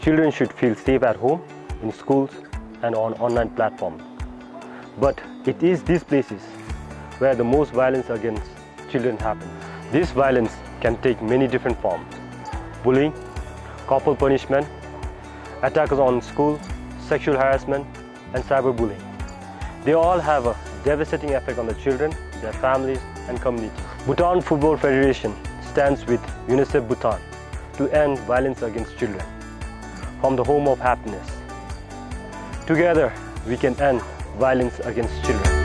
Children should feel safe at home, in schools, and on online platforms. But it is these places where the most violence against children happens. This violence can take many different forms. Bullying, corporal punishment, attacks on school, sexual harassment, and cyberbullying. They all have a devastating effect on the children, their families, and communities. Bhutan Football Federation stands with UNICEF Bhutan to end violence against children from the home of happiness. Together, we can end violence against children.